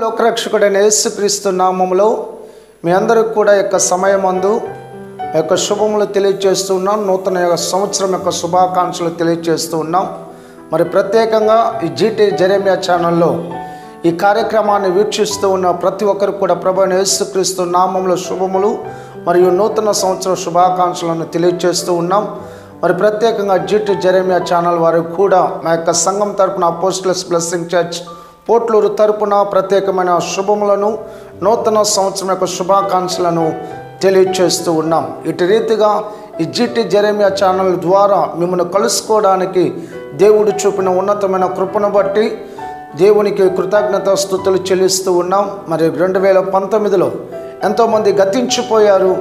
లోకరక్షకుడైన యేసుక్రీస్తు నామములో మీ అందరికి కూడా యొక్క సమయమందు యొక్క శుభములు తెలియజేస్తూ ఉన్నాం. నూతన యొక్క సంవత్సరం యొక్క శుభాకాంక్షలు తెలియజేస్తూ ఉన్నాం. మరి ప్రత్యేకంగా ఈ జీటీ జరేమియా ఛానల్లో ఈ కార్యక్రమాన్ని వీక్షిస్తూ ఉన్న ప్రతి ఒక్కరికి కూడా ప్రభుని యేసుక్రీస్తు నామంలో శుభములు మరియు నూతన సంవత్సర శుభాకాంక్షలను తెలియజేస్తూ ఉన్నాం. మరి ప్రత్యేకంగా జీటీ జరేమియా ఛానల్ వారు కూడా మా యొక్క సంఘం తరపున అపోస్టలస్ బ్లెస్సింగ్ చర్చ్ పోట్లూరు తరపున ప్రత్యేకమైన శుభములను నూతన సంవత్సరం యొక్క శుభాకాంక్షలను తెలియచేస్తూ ఉన్నాం. ఇటు రీతిగా ఈ జిటి జెరేమియా ఛానల్ ద్వారా మిమ్మల్ని కలుసుకోవడానికి దేవుడు చూపిన ఉన్నతమైన కృపను బట్టి దేవునికి కృతజ్ఞత స్థుతులు చెల్లిస్తూ ఉన్నాం. మరి రెండు వేల పంతొమ్మిదిలో ఎంతోమంది గతించిపోయారు.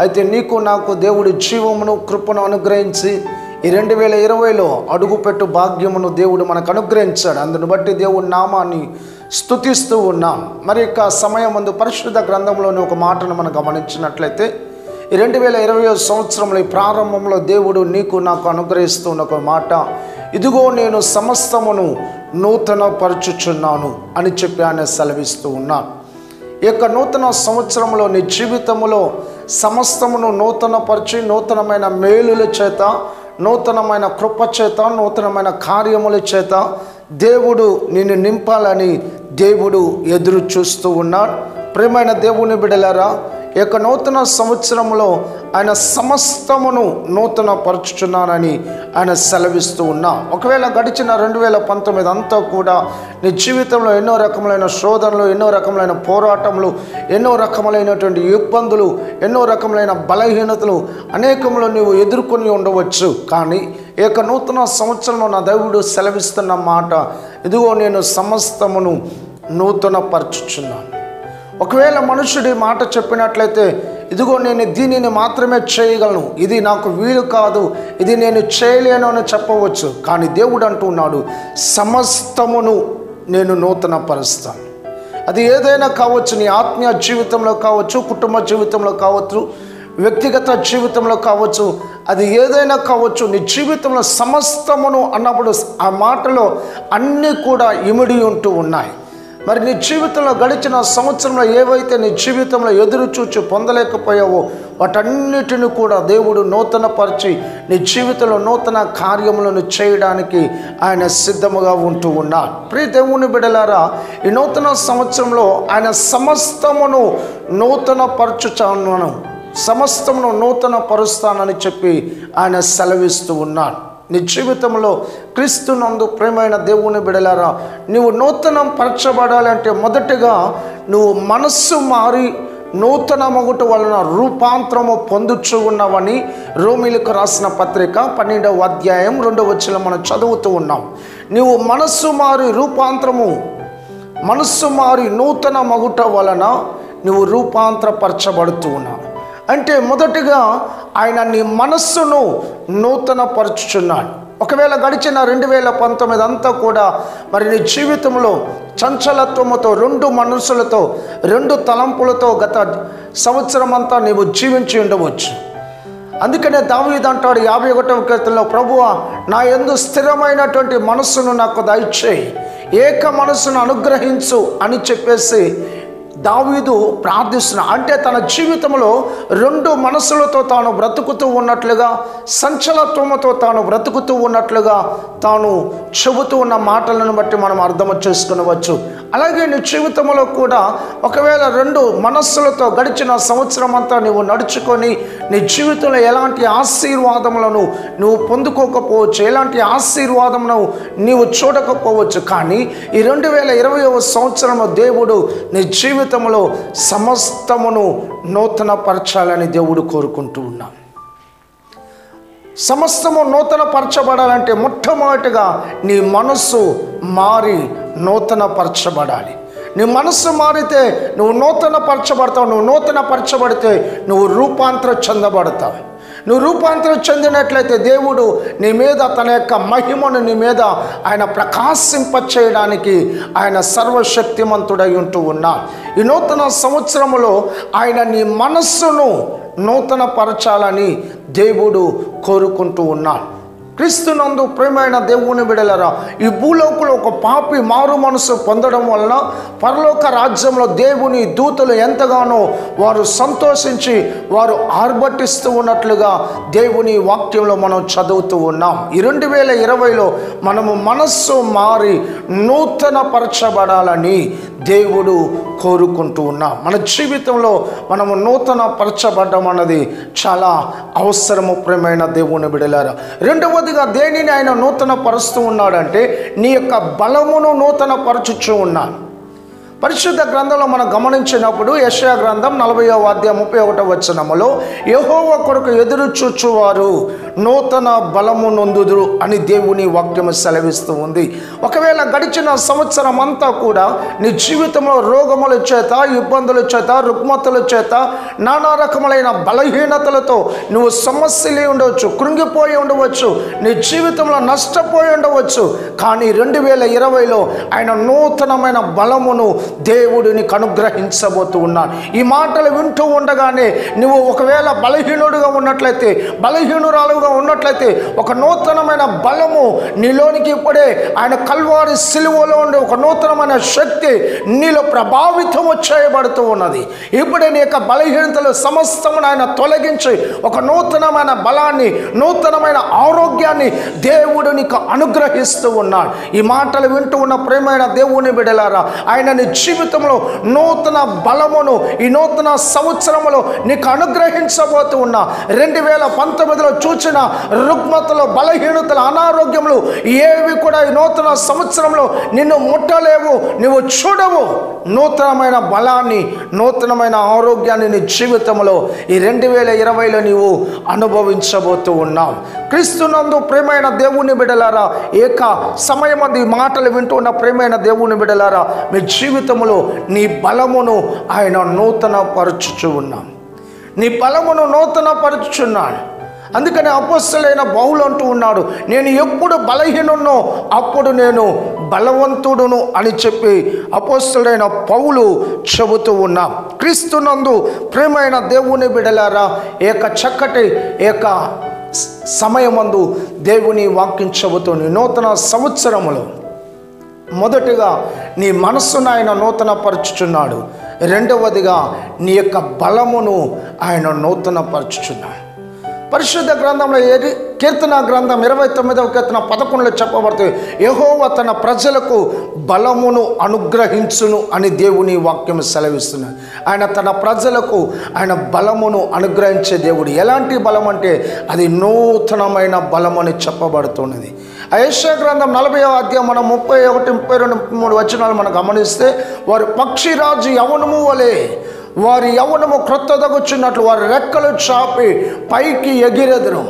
అయితే నీకు నాకు దేవుడి జీవమును కృపను అనుగ్రహించి ఈ రెండు వేల ఇరవైలో అడుగుపెట్టు భాగ్యమును దేవుడు మనకు అనుగ్రహించాడు. అందును బట్టి దేవుడి నామాన్ని స్థుతిస్తూ ఉన్నాం మరి ఇక సమయం ముందు పరిశుద్ధ గ్రంథంలోని ఒక మాటను మనం గమనించినట్లయితే ఈ రెండు వేల ఇరవై సంవత్సరంలో ఈ ప్రారంభంలో దేవుడు నీకు నాకు అనుగ్రహిస్తున్న ఒక మాట ఇదిగో నేను సమస్తమును నూతనపరచుచున్నాను అని చెప్పి ఆయన సెలవిస్తూ ఉన్నాను ఈ యొక్క నూతన సంవత్సరంలో నీ జీవితంలో సమస్తమును నూతనపరిచి నూతనమైన మేలుల చేత నూతనమైన కృప చేత నూతనమైన కార్యముల చేత దేవుడు నిన్ను నింపాలని దేవుడు ఎదురు చూస్తూ ఉన్నాడు ప్రియమైన దేవుని బిడలారా ఈ యొక్క నూతన సంవత్సరంలో ఆయన సమస్తమును నూతన పరుచుచున్నానని ఆయన సెలవిస్తూ ఉన్నా. ఒకవేళ గడిచిన రెండు వేల పంతొమ్మిది అంతా కూడా నీ జీవితంలో ఎన్నో రకములైన శోధనలు ఎన్నో రకములైన పోరాటములు ఎన్నో రకములైనటువంటి ఇబ్బందులు ఎన్నో రకములైన బలహీనతలు అనేకములు నీవు ఎదుర్కొని ఉండవచ్చు. కానీ ఈ యొక్క నూతన సంవత్సరంలో నా దేవుడు సెలవిస్తున్న మాట ఇదిగో నేను సమస్తమును నూతన పరచుచున్నాను ఒకవేళ మనుషుడి మాట చెప్పినట్లయితే ఇదిగో నేను దీనిని మాత్రమే చేయగలను. ఇది నాకు వీలు కాదు. ఇది నేను చేయలేను అని చెప్పవచ్చు. కానీ దేవుడు అంటున్నాడు సమస్తమును నేను నూతన పరుస్తాను అది ఏదైనా కావచ్చు నీ ఆత్మీయ జీవితంలో కావచ్చు కుటుంబ జీవితంలో కావచ్చు వ్యక్తిగత జీవితంలో కావచ్చు అది ఏదైనా కావచ్చు నీ జీవితంలో సమస్తమును అన్నప్పుడు ఆ మాటలో అన్నీ కూడా ఇమిడి ఉంటూ ఉన్నాయి. మరి నీ జీవితంలో గడిచిన సంవత్సరంలో ఏవైతే నీ జీవితంలో ఎదురు చూచి పొందలేకపోయావో వాటన్నిటిని కూడా దేవుడు నూతనపరిచి నీ జీవితంలో నూతన కార్యములను చేయడానికి ఆయన సిద్ధముగా ఉంటూ ఉన్నాడు. ప్రియ దేవుని బిడలారా ఈ నూతన సంవత్సరంలో ఆయన సమస్తమును నూతనపరచుచాను సమస్తమును నూతన పరుస్తానని చెప్పి ఆయన సెలవిస్తూ ఉన్నాడు. నీ జీవితంలో క్రీస్తునందు ప్రేమైన దేవుని బిడలారా నువ్వు నూతనం పరచబడాలంటే మొదటగా నువ్వు మనస్సు మారి నూతన మొగుట వలన రూపాంతరము పొందుచు ఉన్నావని రోమిలకు రాసిన పత్రిక పన్నెండవ అధ్యాయం రెండవ వచ్చిన మనం చదువుతూ ఉన్నాం. నీవు మనస్సు మారి రూపాంతరము మనస్సు మారి నూతన మగుట వలన నువ్వు రూపాంతరపరచబడుతూ ఉన్నావు. అంటే మొదటిగా ఆయన నీ మనస్సును నూతన పరుచుచున్నాడు ఒకవేళ గడిచిన రెండు వేల పంతొమ్మిది అంతా కూడా మరి నీ జీవితంలో చంచలత్వముతో రెండు మనసులతో రెండు తలంపులతో గత సంవత్సరం అంతా నీవు జీవించి ఉండవచ్చు. అందుకనే దావీద్ అంటాడు యాభై ఒకటవ కీర్తనలో ప్రభువ నా ఎందు స్థిరమైనటువంటి మనస్సును నాకు దయచేయి. ఏక మనస్సును అనుగ్రహించు అని చెప్పేసి దావీదు ప్రార్థిస్తున్నా. అంటే తన జీవితంలో రెండు మనసులతో తాను బ్రతుకుతూ ఉన్నట్లుగా సంచలత్వముతో తాను బ్రతుకుతూ ఉన్నట్లుగా తాను చెబుతూ ఉన్న మాటలను బట్టి మనం అర్థం చేసుకునవచ్చు. అలాగే నీ జీవితంలో కూడా ఒకవేళ రెండు మనస్సులతో గడిచిన సంవత్సరం అంతా నువ్వు నడుచుకొని నీ జీవితంలో ఎలాంటి ఆశీర్వాదములను నువ్వు పొందుకోకపోవచ్చు ఎలాంటి ఆశీర్వాదమును నీవు చూడకపోవచ్చు కానీ ఈ రెండు వేల ఇరవైవ సంవత్సరంలో దేవుడు నీ జీవితంలో సమస్తమును నూతన పరచాలని దేవుడు కోరుకుంటూ ఉన్నాను సమస్తము నూతన పరచబడాలంటే మొట్టమొదటిగా నీ మనస్సు మారి నూతన పరచబడాలి నీ మనస్సు మారితే నువ్వు నూతన పరచబడతావు నువ్వు నూతన పరచబడితే నువ్వు రూపాంతర చెందబడతావు. నువ్వు రూపాంతరం చెందినట్లయితే దేవుడు నీ మీద తన యొక్క మహిమను నీ మీద ఆయన ప్రకాశింపచేయడానికి ఆయన సర్వశక్తిమంతుడై ఉంటూ ఉన్నా ఈ నూతన సంవత్సరములో ఆయన నీ మనస్సును నూతన పరచాలని దేవుడు కోరుకుంటూ ఉన్నాడు. క్రీస్తునందు ప్రేమైన దేవుని బిడలరా ఈ భూలోకులు ఒక పాపి మారు మనసు పొందడం వలన పరలోక రాజ్యంలో దేవుని దూతలు ఎంతగానో వారు సంతోషించి వారు ఆర్భటిస్తూ ఉన్నట్లుగా దేవుని వాక్యంలో మనం చదువుతూ ఉన్నాం. ఈ రెండు వేల ఇరవైలో మనము మనస్సు మారి నూతన పరచబడాలని దేవుడు కోరుకుంటూ ఉన్నాం. మన జీవితంలో మనము నూతన పరచబడ్డం అన్నది చాలా అవసరము ప్రేమైన దేవుని బిడలారా. రెండవదిగా దేనిని ఆయన నూతన పరుస్తూ ఉన్నాడంటే నీ యొక్క బలమును నూతన పరచుచూ ఉన్నాను. పరిశుద్ధ గ్రంథంలో మనం గమనించినప్పుడు యశయా గ్రంథం నలభైవ వాద్య ముప్పై ఒకటో వచనములో యహోవ కొరకు ఎదురు చూచువారు నూతన బలము నొందుదురు అని దేవుని వాక్యము సెలవిస్తూ ఉంది. ఒకవేళ గడిచిన సంవత్సరం అంతా కూడా నీ జీవితంలో రోగముల చేత ఇబ్బందుల చేత రుగ్మతల చేత నానా రకములైన బలహీనతలతో నువ్వు సమస్యలే ఉండవచ్చు కృంగిపోయి ఉండవచ్చు నీ జీవితంలో నష్టపోయి ఉండవచ్చు. కానీ రెండు వేల ఇరవైలో ఆయన నూతనమైన బలమును దేవుడు నీకు అనుగ్రహించబోతూ ఉన్నాడు ఈ మాటలు వింటూ ఉండగానే నువ్వు ఒకవేళ బలహీనుడుగా ఉన్నట్లయితే బలహీనురాలుగా ఉన్నట్లయితే ఒక నూతనమైన బలము నీలోనికి ఇప్పుడే ఆయన కల్వారి సిలువలో ఉండే ఒక నూతనమైన శక్తి నీలో ప్రభావితం చేయబడుతూ ఉన్నది. ఇప్పుడే నీ యొక్క బలహీనతలు సమస్తమును ఆయన తొలగించి ఒక నూతనమైన బలాన్ని నూతనమైన ఆరోగ్యాన్ని దేవుడు నీకు అనుగ్రహిస్తూ ఉన్నాడు. ఈ మాటలు వింటూ ఉన్న ప్రేమైన దేవుని బిడలారా ఆయన నీ జీవితంలో నూతన బలమును ఈ నూతన సంవత్సరములో నీకు అనుగ్రహించబోతూ ఉన్నా రెండు వేల పంతొమ్మిదిలో చూచిన రుగ్మతలు బలహీనతలు అనారోగ్యములు ఏవి కూడా ఈ నూతన సంవత్సరంలో నిన్ను ముట్టలేవు. నువ్వు చూడవు. నూతనమైన బలాన్ని నూతనమైన ఆరోగ్యాన్ని నీ జీవితంలో ఈ రెండు వేల ఇరవైలో నీవు అనుభవించబోతూ ఉన్నావు. క్రీస్తునందు ప్రేమైన దేవుని బిడలారా ఏక సమయమంది మాటలు వింటూ ఉన్న ప్రేమైన దేవుని బిడలారా మీ జీవితంలో నీ బలమును ఆయన నూతన పరచుచు ఉన్నాం నీ బలమును నూతన పరచుచున్నాడు అందుకని అపస్సులైన బహులు అంటూ ఉన్నాడు నేను ఎప్పుడు బలహీనున్నో అప్పుడు నేను బలవంతుడును అని చెప్పి అపోస్తుడైన పౌలు చెబుతూ ఉన్నా. క్రీస్తునందు ప్రేమైన దేవుని బిడలారా ఏక చక్కటి ఏక సమయమందు దేవుని వాక్యం చెబుతుంది నూతన సంవత్సరములో మొదటిగా నీ మనస్సును ఆయన నూతనపరచుచున్నాడు. రెండవదిగా నీ యొక్క బలమును ఆయన నూతనపరచుచున్నాడు. పరిశుద్ధ గ్రంథంలో ఏది? కీర్తన గ్రంథం ఇరవై తొమ్మిదవ కీర్తన పదకొండులో చెప్పబడుతుంది. యహోవ తన ప్రజలకు బలమును అనుగ్రహించును అని దేవుని వాక్యం సెలవిస్తున్నాడు ఆయన తన ప్రజలకు ఆయన బలమును అనుగ్రహించే దేవుడు. ఎలాంటి బలం అంటే అది నూతనమైన బలం అని చెప్పబడుతున్నది. ఐశ్య గ్రంథం నలభై అధ్యాయం మనం ముప్పై ఒకటి ముప్పై రెండు ముప్పై మూడు వచనాలు మనం గమనిస్తే వారి పక్షిరాజు యవనము వలె వారి యవనము క్రొత్తదగుచున్నట్లు వారి రెక్కలు చాపి పైకి ఎగిరెదరు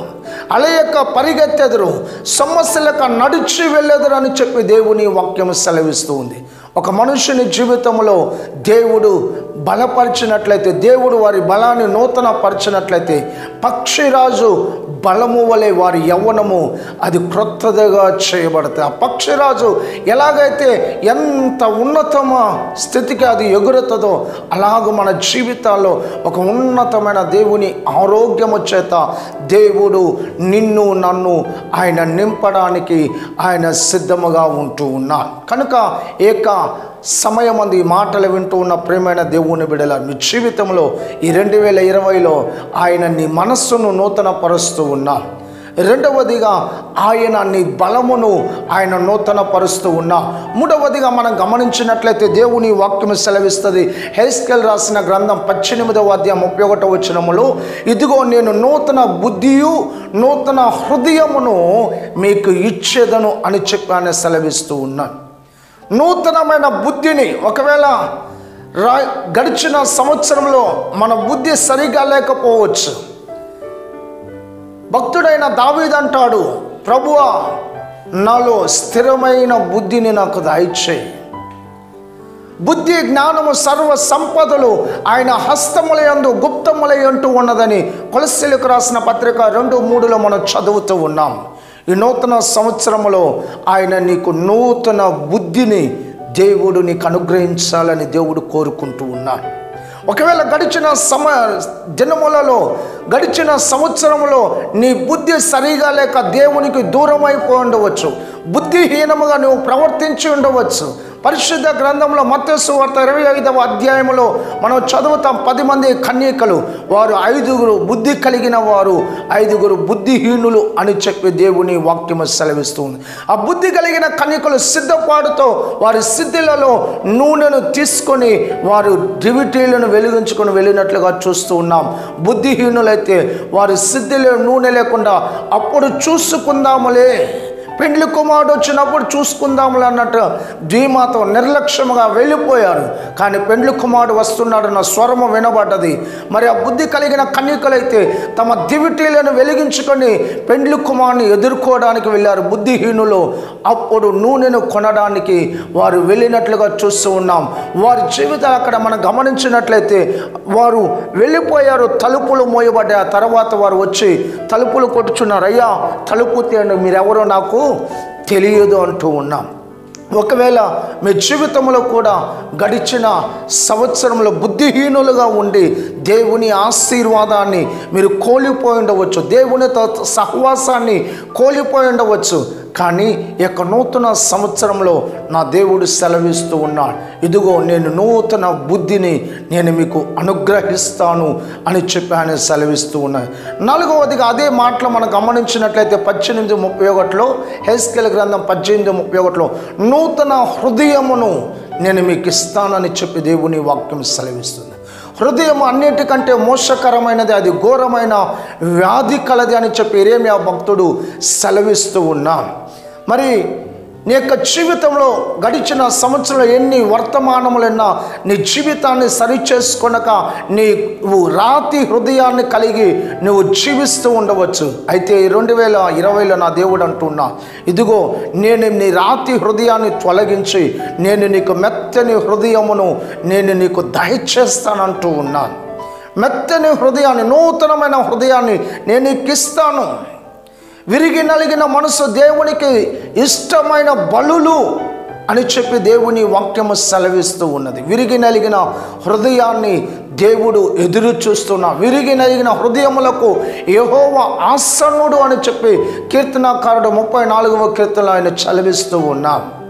అలయక పరిగెత్తెదరు సమస్యలక నడిచి వెళ్ళెదరు అని చెప్పి దేవుని వాక్యం సెలవిస్తూ ఉంది. ఒక మనుషుని జీవితంలో దేవుడు బలపరిచినట్లయితే దేవుడు వారి బలాన్ని నూతన పరిచినట్లయితే పక్షిరాజు బలము వలె వారి యవ్వనము అది క్రొత్తదిగా చేయబడతాయి. ఆ పక్షిరాజు ఎలాగైతే ఎంత ఉన్నతమ స్థితికి అది ఎగురుతుందో అలాగ మన జీవితాల్లో ఒక ఉన్నతమైన దేవుని ఆరోగ్యము చేత దేవుడు నిన్ను నన్ను ఆయన నింపడానికి ఆయన సిద్ధముగా ఉంటూ ఉన్నాడు. కనుక ఏక సమయం అంది ఈ మాటలు వింటూ ఉన్న ప్రేమైన దేవుని బిడల నీ జీవితంలో ఈ రెండు వేల ఇరవైలో ఆయన నీ మనస్సును నూతన పరుస్తూ ఉన్నా. రెండవదిగా ఆయన నీ బలమును ఆయన నూతన పరుస్తూ ఉన్నా. మూడవదిగా మనం గమనించినట్లయితే దేవుని వాక్యం సెలవిస్తుంది. హెస్కెల్ రాసిన గ్రంథం పద్దెనిమిదవ అధ్యాయం ముప్పై ఒకటో వచ్చినములో ఇదిగో నేను నూతన బుద్ధియు నూతన హృదయమును మీకు ఇచ్చేదను అని చెప్పి ఆయన సెలవిస్తూ ఉన్నాను నూతనమైన బుద్ధిని ఒకవేళ రా గడిచిన సంవత్సరంలో మన బుద్ధి సరిగా లేకపోవచ్చు. భక్తుడైన దావీదంటాడు ప్రభువా నాలో స్థిరమైన బుద్ధిని నాకు దయచేయి. బుద్ధి జ్ఞానము సర్వ సంపదలు ఆయన హస్తములయందు గుప్తములయంటూ ఉన్నదని కొలసిలకు రాసిన పత్రిక రెండు మూడులో మనం చదువుతూ ఉన్నాం. ఈ నూతన సంవత్సరములో ఆయన నీకు నూతన బుద్ధిని దేవుడు నీకు అనుగ్రహించాలని దేవుడు కోరుకుంటూ ఉన్నాడు. ఒకవేళ గడిచిన సమ దినములలో గడిచిన సంవత్సరంలో నీ బుద్ధి సరిగా లేక దేవునికి దూరం అయిపోయి ఉండవచ్చు. బుద్ధిహీనముగా నువ్వు ప్రవర్తించి ఉండవచ్చు. పరిశుద్ధ గ్రంథంలో మత్స్సు వార్త ఇరవై ఐదవ అధ్యాయంలో మనం చదువుతాం పది మంది కన్యకలు. వారు ఐదుగురు బుద్ధి కలిగిన వారు ఐదుగురు బుద్ధిహీనులు అని చెప్పి దేవుని వాక్యము సెలవిస్తుంది. ఆ బుద్ధి కలిగిన కన్యకలు సిద్ధపాటుతో వారి సిద్ధిలలో నూనెను తీసుకొని వారు డివిటీలను వెలిగించుకొని వెళ్ళినట్లుగా చూస్తూ ఉన్నాం. బుద్ధిహీనుల బుద్ధిహీనులైతే వారి సిద్ధిలో నూనె లేకుండా అప్పుడు చూసుకుందాములే. పెండ్లి కుమారుడు వచ్చినప్పుడు చూసుకుందాములు అన్నట్టు ధీమాతో నిర్లక్ష్యముగా వెళ్ళిపోయారు. కానీ పెండ్లి కుమారుడు వస్తున్నాడన్న స్వరము వినబడ్డది. మరి ఆ బుద్ధి కలిగిన కన్యకలైతే తమ దివిటీలను వెలిగించుకొని పెండ్లి కుమారుని ఎదుర్కోవడానికి వెళ్ళారు. బుద్ధిహీనులు అప్పుడు నూనెను కొనడానికి వారు వెళ్ళినట్లుగా చూస్తూ ఉన్నాం. వారి జీవితాలు అక్కడ మనం గమనించినట్లయితే వారు వెళ్ళిపోయారు తలుపులు మోయబడ్డ తర్వాత వారు వచ్చి తలుపులు కొట్టుచున్నారు. అయ్యా తలుపు తీయండి. మీరెవరో నాకు తెలియదు అంటూ ఉన్నాం. ఒకవేళ మీ జీవితంలో కూడా గడిచిన సంవత్సరంలో బుద్ధిహీనులుగా ఉండి దేవుని ఆశీర్వాదాన్ని మీరు కోల్పోయి ఉండవచ్చు దేవునితో సహవాసాన్ని కోల్పోయి ఉండవచ్చు కానీ ఈ యొక్క నూతన సంవత్సరంలో నా దేవుడు సెలవిస్తూ ఉన్నాడు. ఇదిగో నేను నూతన బుద్ధిని నేను మీకు అనుగ్రహిస్తాను అని చెప్పి ఆయన సెలవిస్తూ ఉన్నాను నాలుగవదిగా అదే మాటలు మనం గమనించినట్లయితే పద్దెనిమిది ముప్పై ఒకటిలో హెస్కెల్ గ్రంథం పద్దెనిమిది ముప్పై ఒకటిలో నూతన హృదయమును నేను మీకు ఇస్తానని చెప్పి దేవుని వాక్యం సెలవిస్తుంది. హృదయం అన్నిటికంటే మోసకరమైనది అది ఘోరమైన వ్యాధి కలది అని చెప్పి ఇరేమియా భక్తుడు సెలవిస్తూ ఉన్నా మరి నీ యొక్క జీవితంలో గడిచిన సంవత్సరంలో ఎన్ని వర్తమానములైనా నీ జీవితాన్ని సరిచేసుకొనక నీవు రాతి హృదయాన్ని కలిగి నువ్వు జీవిస్తూ ఉండవచ్చు. అయితే రెండు వేల ఇరవైలో నా దేవుడు అంటున్నా ఇదిగో నేను నీ రాతి హృదయాన్ని తొలగించి నేను నీకు మెత్తని హృదయమును నేను నీకు దయచేస్తానంటూ ఉన్నాను. మెత్తని హృదయాన్ని నూతనమైన హృదయాన్ని నేను నీకు ఇస్తాను. విరిగి నలిగిన మనసు దేవునికి ఇష్టమైన బలులు అని చెప్పి దేవుని వాక్యము సెలవిస్తూ ఉన్నది. విరిగి నలిగిన హృదయాన్ని దేవుడు ఎదురు చూస్తున్న విరిగి నలిగిన హృదయములకు యహోవ ఆసన్నుడు అని చెప్పి కీర్తనాకారుడు ముప్పై నాలుగవ కీర్తనలో ఆయన చలవిస్తూ ఉన్నారు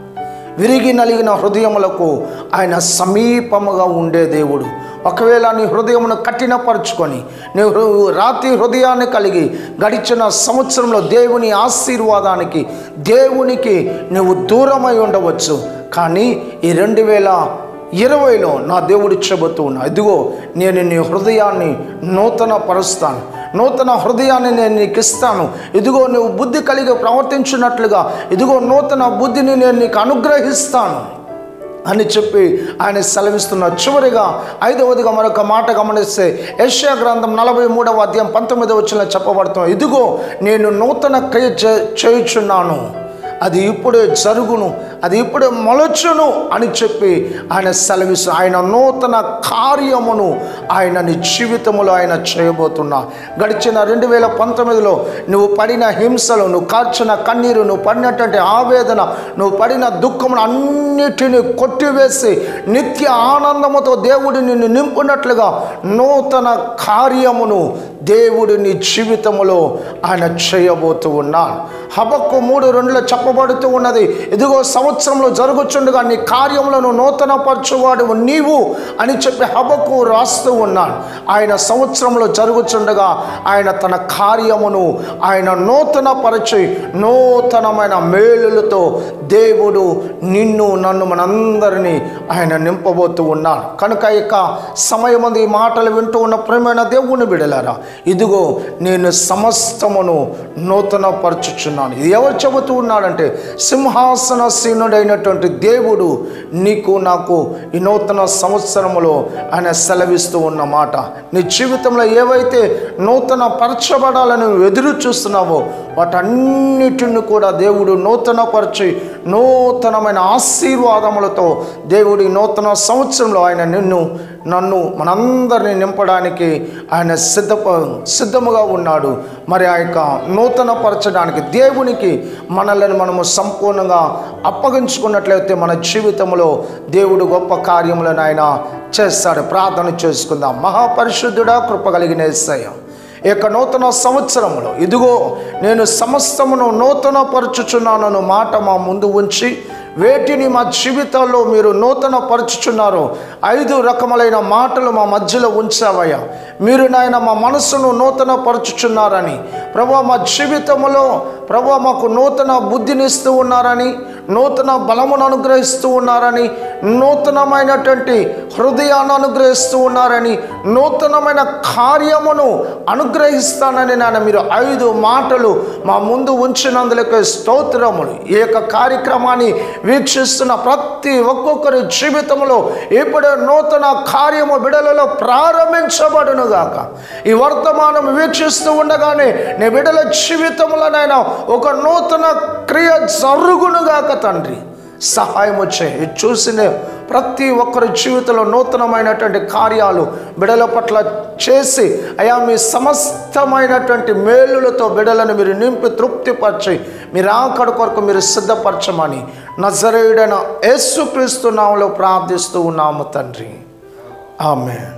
విరిగి నలిగిన హృదయములకు ఆయన సమీపముగా ఉండే దేవుడు. ఒకవేళ నీ హృదయమును కఠినపరుచుకొని నీ రాతి హృదయాన్ని కలిగి గడిచిన సంవత్సరంలో దేవుని ఆశీర్వాదానికి దేవునికి నువ్వు దూరమై ఉండవచ్చు. కానీ ఈ రెండు వేల ఇరవైలో నా దేవుడు చెబుతూ ఉన్నా ఇదిగో నేను నీ హృదయాన్ని నూతన పరుస్తాను నూతన హృదయాన్ని నేను నీకు ఇస్తాను. ఇదిగో నువ్వు బుద్ధి కలిగి ప్రవర్తించినట్లుగా ఇదిగో నూతన బుద్ధిని నేను నీకు అనుగ్రహిస్తాను. అని చెప్పి ఆయన సెలవిస్తున్న చివరిగా ఐదవదిగా మరొక మాట గమనిస్తే యెషయా గ్రంథం నలభై మూడవ అధ్యాయం పంతొమ్మిదవ వచ్చిన చెప్పబడుతుంది. ఇదిగో నేను నూతన క్రియ చే- చేయుచున్నాను. అది ఇప్పుడే జరుగును. అది ఇప్పుడే మొలచును అని చెప్పి ఆయన సెలవిస్తు ఆయన నూతన కార్యమును ఆయన నీ జీవితంలో ఆయన చేయబోతున్నా. గడిచిన రెండు వేల పంతొమ్మిదిలో నువ్వు పడిన హింసలు నువ్వు కార్చిన కన్నీరు నువ్వు పడినటువంటి ఆవేదన నువ్వు పడిన దుఃఖమును అన్నిటిని కొట్టివేసి నిత్య ఆనందముతో దేవుడు నిన్ను నింపునట్లుగా నూతన కార్యమును దేవుడు నీ జీవితములో ఆయన చేయబోతూ ఉన్నాడు. హబక్కు మూడు రెండులో చెప్పబడుతూ ఉన్నది ఇదిగో సంవత్సరంలో జరుగుచుండగా నీ కార్యములను నూతనపరచువాడు నీవు అని చెప్పి హబకు రాస్తూ ఉన్నాడు. ఆయన సంవత్సరంలో జరుగుచుండగా ఆయన తన కార్యమును ఆయన నూతనపరచి నూతనమైన మేలులతో దేవుడు నిన్ను నన్ను మనందరినీ ఆయన నింపబోతూ ఉన్నాడు. కనుక ఇక సమయం ఈ మాటలు వింటూ ఉన్న ప్రేమైన దేవుని బిడలారా ఇదిగో నేను సమస్తమును నూతనపరచుచున్నాను. ఇది ఎవరు చెబుతూ ఉన్నాడంటే సింహాసన ప్రసన్నుడైనటువంటి దేవుడు నీకు నాకు ఈ నూతన సంవత్సరములో ఆయన సెలవిస్తూ ఉన్న మాట. నీ జీవితంలో ఏవైతే నూతన పరచబడాలని ఎదురు చూస్తున్నావో వాటన్నిటిని కూడా దేవుడు నూతనపరిచి నూతనమైన ఆశీర్వాదములతో దేవుడి నూతన సంవత్సరంలో ఆయన నిన్ను నన్ను మనందరినీ నింపడానికి ఆయన సిద్ధ సిద్ధముగా ఉన్నాడు. మరి ఆ యొక్క నూతనపరచడానికి దేవునికి మనల్ని మనము సంపూర్ణంగా అప్పగించుకున్నట్లయితే మన జీవితంలో దేవుడు గొప్ప కార్యములను ఆయన చేస్తాడు. ప్రార్థన చేసుకుందాం. మహాపరిశుద్ధుడా కృప కలిగిన యేసయ్య ఈ యొక్క నూతన సంవత్సరంలో ఇదిగో నేను సమస్తమును నూతన పరచుచున్నానను మాట మా ముందు ఉంచి వేటిని మా జీవితాల్లో మీరు నూతన పరచుచున్నారో ఐదు రకములైన మాటలు మా మధ్యలో ఉంచావయ్యా. మీరు నాయన మా మనసును నూతన పరచుచున్నారని ప్రభా మా జీవితంలో ప్రభా మాకు నూతన బుద్ధినిస్తూ ఉన్నారని నూతన బలమును అనుగ్రహిస్తూ ఉన్నారని నూతనమైనటువంటి హృదయాన్ని అనుగ్రహిస్తూ ఉన్నారని నూతనమైన కార్యమును అనుగ్రహిస్తానని నాన్న మీరు ఐదు మాటలు మా ముందు ఉంచినందులకు స్తోత్రములు. ఈ యొక్క కార్యక్రమాన్ని వీక్షిస్తున్న ప్రతి ఒక్కొక్కరి జీవితంలో ఇప్పుడు నూతన కార్యము బిడలలో ప్రారంభించబడును గాక ఈ వర్తమానం వీక్షిస్తూ ఉండగానే నీ బిడల జీవితంలోనైనా ఒక నూతన క్రియ జరుగునుగాక తండ్రి. సహాయం వచ్చాయి ఇది చూసిన ప్రతి ఒక్కరి జీవితంలో నూతనమైనటువంటి కార్యాలు బిడల పట్ల చేసి అయా మీ సమస్తమైనటువంటి మేలులతో బిడలను మీరు నింపి తృప్తిపరిచి మీరు ఆకడ కొరకు మీరు సిద్ధపరచమని నజరేయుడైన యేసుక్రీస్తు నామలో ప్రార్థిస్తూ ఉన్నాము తండ్రి. ఆమెన్.